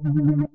Gracias.